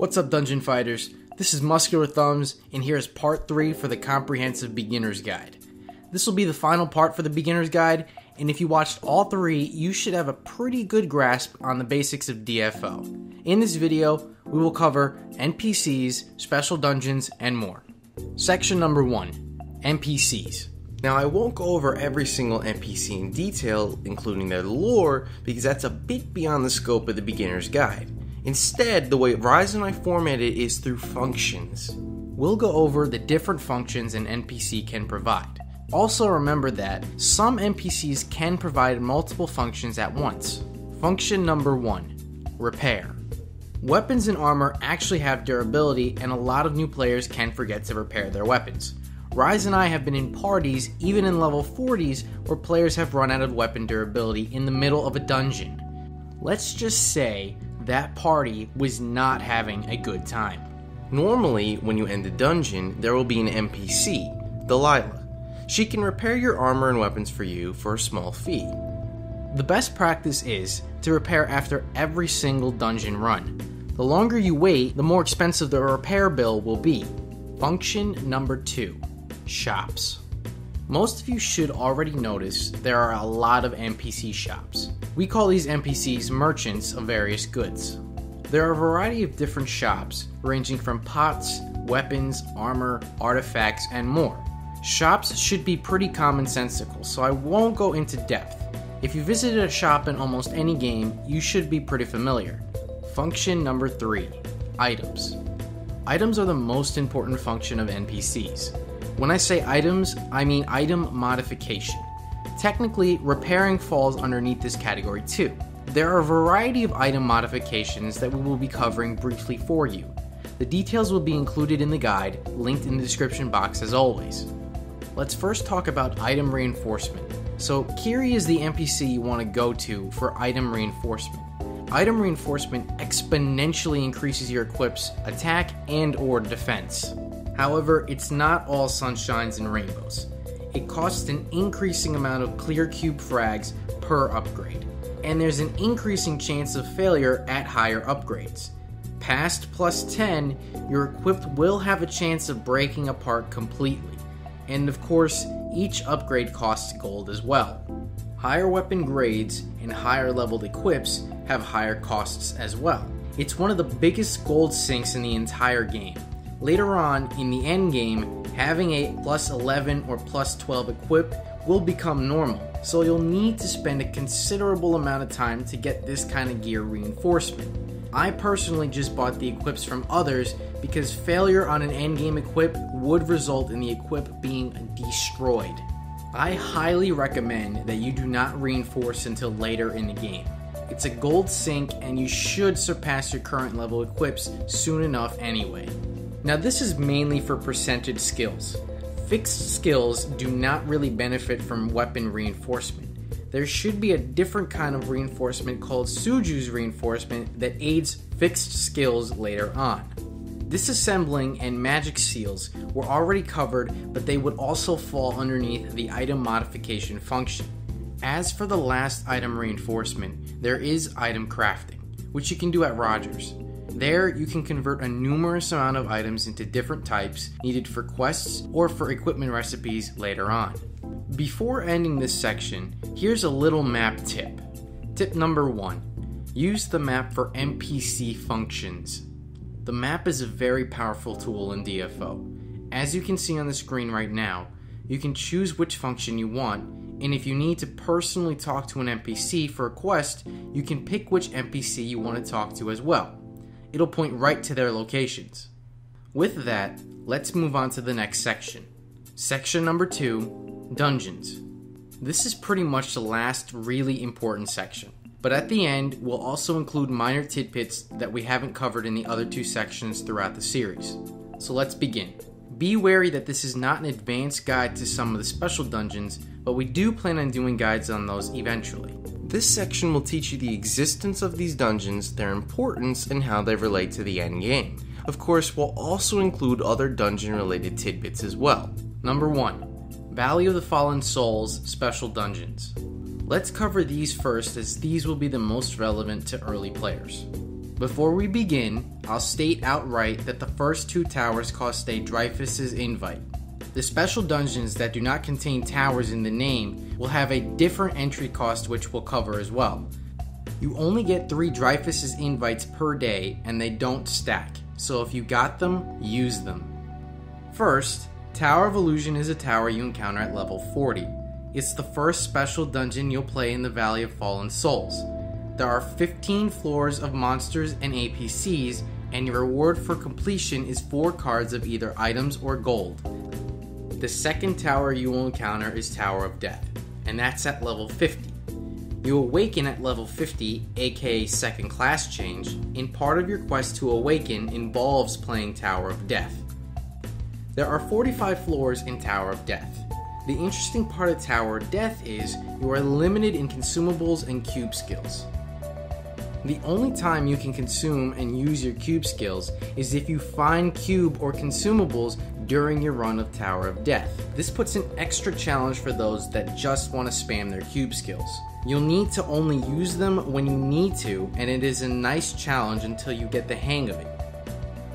What's up, Dungeon Fighters? This is Muscular Thumbs, and here's part 3 for the Comprehensive Beginner's Guide. This will be the final part for the Beginner's Guide, and if you watched all three, you should have a pretty good grasp on the basics of DFO. In this video, we will cover NPCs, special dungeons, and more. Section number 1 NPCs. Now, I won't go over every single NPC in detail, including their lore, because that's a bit beyond the scope of the beginner's guide. Instead, the way Rise and I format it is through functions. We'll go over the different functions an NPC can provide. Also, remember that some NPCs can provide multiple functions at once. Function number one Repair. Weapons and armor actually have durability, and a lot of new players can forget to repair their weapons. Rise and I have been in parties, even in level 40s, where players have run out of weapon durability in the middle of a dungeon. Let's just say that party was not having a good time. Normally, when you end a dungeon, there will be an NPC, Delilah. She can repair your armor and weapons for you for a small fee. The best practice is to repair after every single dungeon run. The longer you wait, the more expensive the repair bill will be. Function number two Shops. Most of you should already notice there are a lot of NPC shops. We call these NPCs merchants of various goods. There are a variety of different shops, ranging from pots, weapons, armor, artifacts, and more. Shops should be pretty commonsensical, so I won't go into depth. If you visited a shop in almost any game, you should be pretty familiar. Function number three Items. Items are the most important function of NPCs. When I say items, I mean item modification. Technically, repairing falls underneath this category too. There are a variety of item modifications that we will be covering briefly for you. The details will be included in the guide, linked in the description box as always. Let's first talk about item reinforcement. So, Kiri is the NPC you want to go to for item reinforcement. Item reinforcement exponentially increases your equip's attack and or defense. However, it's not all sunshines and rainbows. It costs an increasing amount of clear cube frags per upgrade, and there's an increasing chance of failure at higher upgrades. Past plus 10, your equipped will have a chance of breaking apart completely, and of course, each upgrade costs gold as well. Higher weapon grades and higher leveled equips have higher costs as well. It's one of the biggest gold sinks in the entire game. Later on, in the end game, having a plus 11 or plus 12 equip will become normal, so you'll need to spend a considerable amount of time to get this kind of gear reinforcement. I personally just bought the equips from others because failure on an endgame equip would result in the equip being destroyed. I highly recommend that you do not reinforce until later in the game. It's a gold sink and you should surpass your current level equips soon enough anyway. Now, this is mainly for percentage skills. Fixed skills do not really benefit from weapon reinforcement. There should be a different kind of reinforcement called Suju's reinforcement that aids fixed skills later on. Disassembling and magic seals were already covered, but they would also fall underneath the item modification function. As for the last item reinforcement, there is item crafting, which you can do at Rogers. There, you can convert a numerous amount of items into different types needed for quests or for equipment recipes later on. Before ending this section, here's a little map tip. Tip number one use the map for NPC functions. The map is a very powerful tool in DFO. As you can see on the screen right now, you can choose which function you want, and if you need to personally talk to an NPC for a quest, you can pick which NPC you want to talk to as well it'll point right to their locations. With that, let's move on to the next section. Section number two Dungeons. This is pretty much the last really important section, but at the end, we'll also include minor tidbits that we haven't covered in the other two sections throughout the series. So let's begin. Be wary that this is not an advanced guide to some of the special dungeons, but we do plan on doing guides on those eventually. This section will teach you the existence of these dungeons, their importance, and how they relate to the end game. Of course, we'll also include other dungeon related tidbits as well. Number 1 Valley of the Fallen Souls Special Dungeons. Let's cover these first as these will be the most relevant to early players. Before we begin, I'll state outright that the first two towers cost a Dreyfus's invite. The special dungeons that do not contain towers in the name will have a different entry cost, which we'll cover as well. You only get three Dreyfus's invites per day, and they don't stack, so if you got them, use them. First, Tower of Illusion is a tower you encounter at level 40. It's the first special dungeon you'll play in the Valley of Fallen Souls. There are 15 floors of monsters and APCs, and your reward for completion is 4 cards of either items or gold. The second tower you will encounter is Tower of Death, and that's at level 50. You awaken at level 50, aka second class change, and part of your quest to awaken involves playing Tower of Death. There are 45 floors in Tower of Death. The interesting part of Tower of Death is you are limited in consumables and cube skills. The only time you can consume and use your cube skills is if you find cube or consumables during your run of Tower of Death. This puts an extra challenge for those that just want to spam their cube skills. You'll need to only use them when you need to, and it is a nice challenge until you get the hang of it.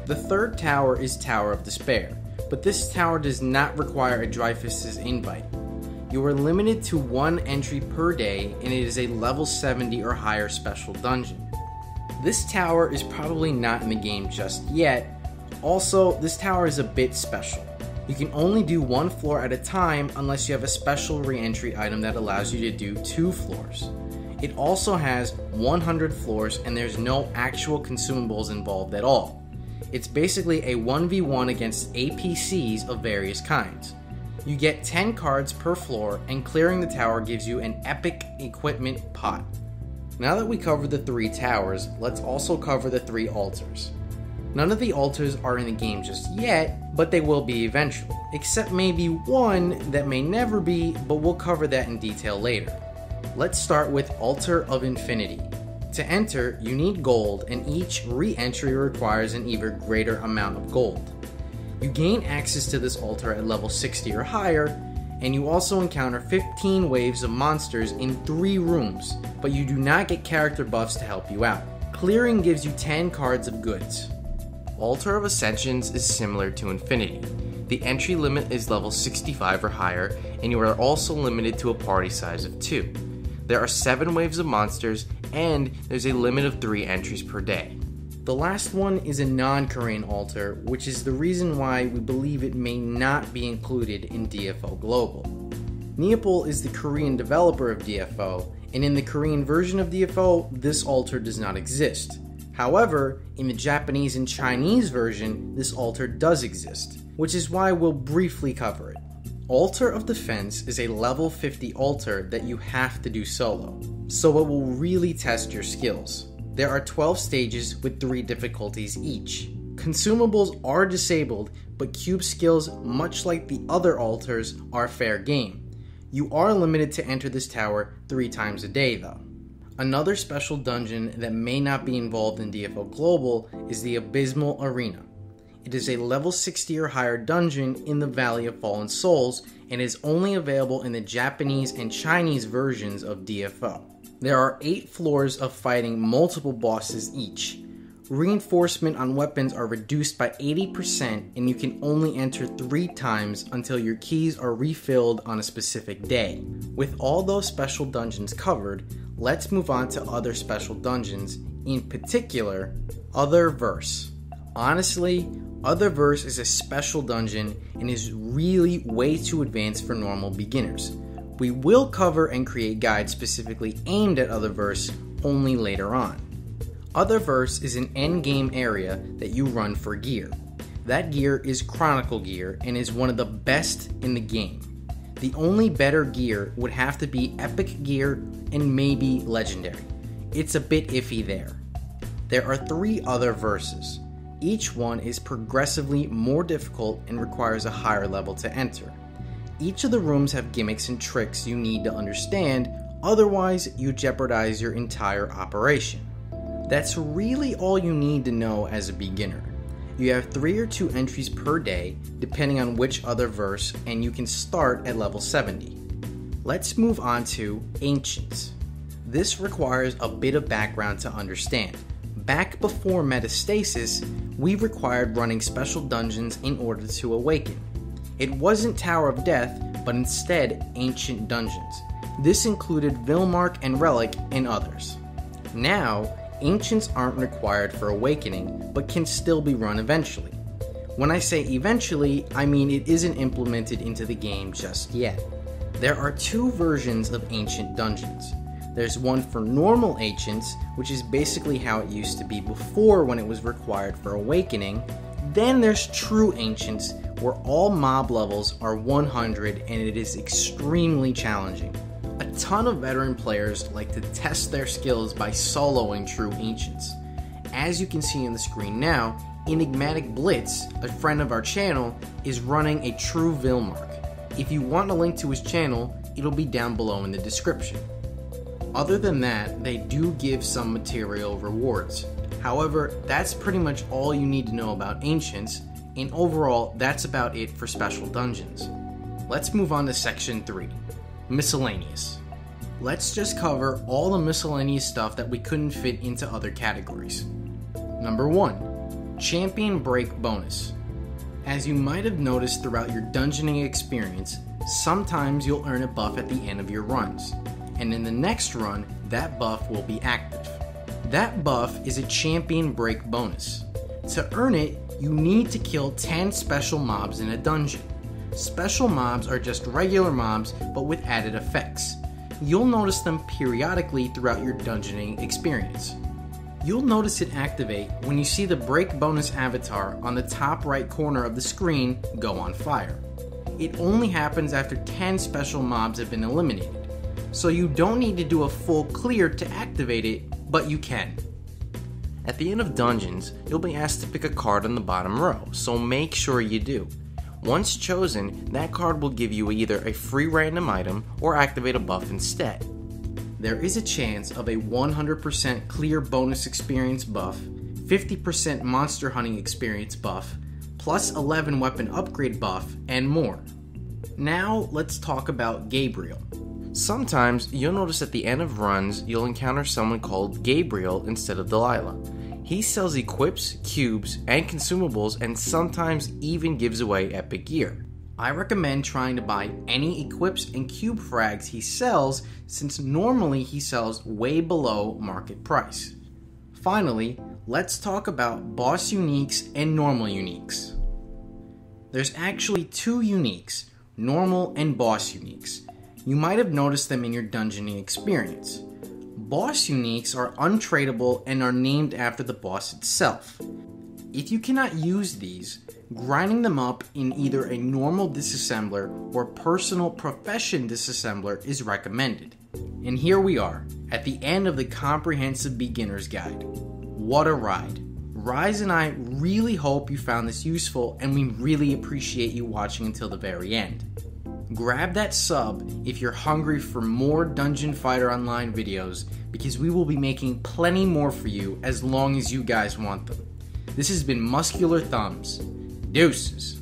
The third tower is Tower of Despair, but this tower does not require a Dreyfus's invite. You are limited to one entry per day, and it is a level 70 or higher special dungeon. This tower is probably not in the game just yet. Also, this tower is a bit special. You can only do one floor at a time unless you have a special re entry item that allows you to do two floors. It also has 100 floors and there's no actual consumables involved at all. It's basically a 1v1 against APCs of various kinds. You get 10 cards per floor, and clearing the tower gives you an epic equipment pot. Now that we covered the three towers, let's also cover the three altars. None of the altars are in the game just yet, but they will be eventually, except maybe one that may never be, but we'll cover that in detail later. Let's start with Altar of Infinity. To enter, you need gold, and each re entry requires an even greater amount of gold. You gain access to this altar at level 60 or higher, and you also encounter 15 waves of monsters in 3 rooms, but you do not get character buffs to help you out. Clearing gives you 10 cards of goods. Altar of Ascensions is similar to Infinity. The entry limit is level 65 or higher, and you are also limited to a party size of 2. There are 7 waves of monsters, and there's a limit of 3 entries per day. The last one is a non Korean altar, which is the reason why we believe it may not be included in DFO Global. Neople is the Korean developer of DFO, and in the Korean version of DFO, this altar does not exist. However, in the Japanese and Chinese version, this altar does exist, which is why we'll briefly cover it. Altar of Defense is a level 50 altar that you have to do solo, so it will really test your skills. There are 12 stages with 3 difficulties each. Consumables are disabled, but cube skills, much like the other altars, are fair game. You are limited to enter this tower 3 times a day though. Another special dungeon that may not be involved in DFO Global is the Abysmal Arena. It is a level 60 or higher dungeon in the Valley of Fallen Souls and is only available in the Japanese and Chinese versions of DFO. There are 8 floors of fighting multiple bosses each. Reinforcement on weapons are reduced by 80%, and you can only enter 3 times until your keys are refilled on a specific day. With all those special dungeons covered, let's move on to other special dungeons, in particular, Other Verse. Honestly, Other Verse is a special dungeon and is really way too advanced for normal beginners. We will cover and create guides specifically aimed at Otherverse only later on. Otherverse is an endgame area that you run for gear. That gear is Chronicle gear and is one of the best in the game. The only better gear would have to be Epic gear and maybe Legendary. It's a bit iffy there. There are three other verses. Each one is progressively more difficult and requires a higher level to enter. Each of the rooms have gimmicks and tricks you need to understand, otherwise, you jeopardize your entire operation. That's really all you need to know as a beginner. You have three or two entries per day, depending on which other verse, and you can start at level 70. Let's move on to Ancients. This requires a bit of background to understand. Back before Metastasis, we required running special dungeons in order to awaken. It wasn't Tower of Death, but instead Ancient Dungeons. This included Villmark and Relic and others. Now, Ancients aren't required for awakening, but can still be run eventually. When I say eventually, I mean it isn't implemented into the game just yet. There are two versions of Ancient Dungeons. There's one for normal Ancients, which is basically how it used to be before when it was required for awakening. Then there's True Ancients, where all mob levels are 100 and it is extremely challenging. A ton of veteran players like to test their skills by soloing True Ancients. As you can see on the screen now, Enigmatic Blitz, a friend of our channel, is running a true Villmark. If you want a link to his channel, it'll be down below in the description. Other than that, they do give some material rewards. However, that's pretty much all you need to know about Ancients, and overall, that's about it for special dungeons. Let's move on to section 3 Miscellaneous. Let's just cover all the miscellaneous stuff that we couldn't fit into other categories. Number 1 Champion Break Bonus. As you might have noticed throughout your dungeoning experience, sometimes you'll earn a buff at the end of your runs, and in the next run, that buff will be active. That buff is a champion break bonus. To earn it, you need to kill 10 special mobs in a dungeon. Special mobs are just regular mobs but with added effects. You'll notice them periodically throughout your dungeoning experience. You'll notice it activate when you see the break bonus avatar on the top right corner of the screen go on fire. It only happens after 10 special mobs have been eliminated, so you don't need to do a full clear to activate it, but you can. At the end of dungeons, you'll be asked to pick a card on the bottom row, so make sure you do. Once chosen, that card will give you either a free random item or activate a buff instead. There is a chance of a 100% clear bonus experience buff, 50% monster hunting experience buff, plus 11 weapon upgrade buff, and more. Now, let's talk about Gabriel. Sometimes you'll notice at the end of runs you'll encounter someone called Gabriel instead of Delilah. He sells equips, cubes, and consumables and sometimes even gives away epic gear. I recommend trying to buy any equips and cube frags he sells since normally he sells way below market price. Finally, let's talk about boss uniques and normal uniques. There's actually two uniques, normal and boss uniques. You might have noticed them in your dungeoning experience. Boss uniques are untradeable and are named after the boss itself. If you cannot use these, grinding them up in either a normal disassembler or personal profession disassembler is recommended. And here we are, at the end of the comprehensive beginner's guide. What a ride! Rise and I really hope you found this useful, and we really appreciate you watching until the very end. Grab that sub if you're hungry for more Dungeon Fighter Online videos because we will be making plenty more for you as long as you guys want them. This has been Muscular Thumbs. Deuces.